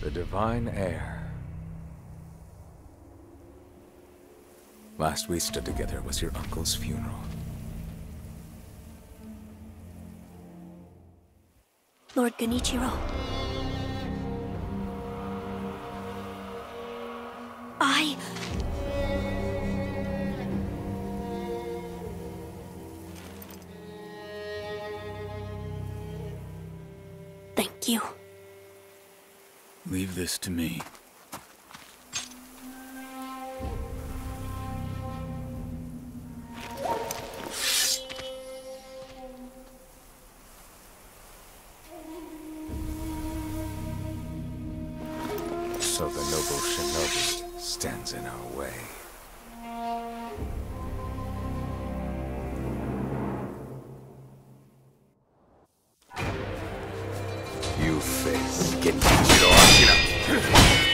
the Divine Heir. Last we stood together was your uncle's funeral. Lord Genichiro. I... Thank you. Leave this to me. So the noble shinobi stands in our way. You face Genichiro Ashina. I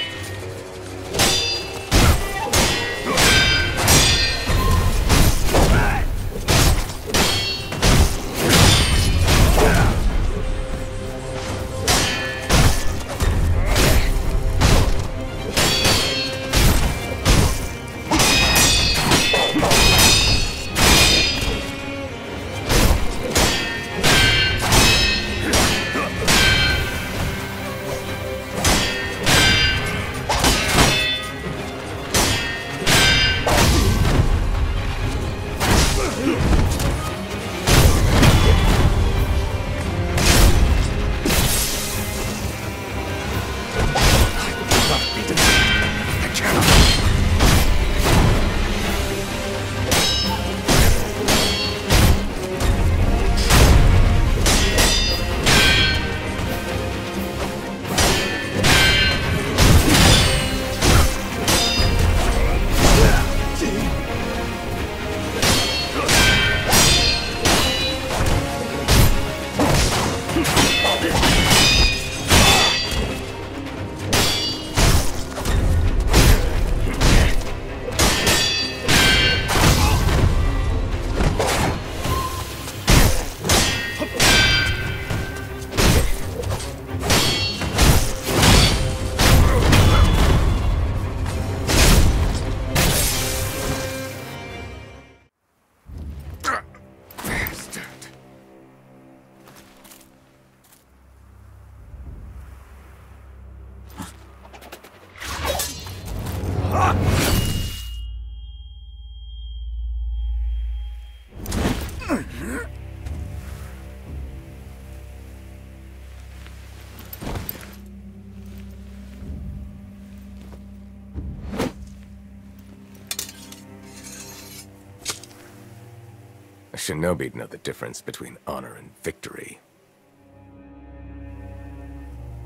A shinobi'd know the difference between honor and victory.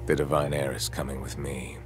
The Divine Heir is coming with me.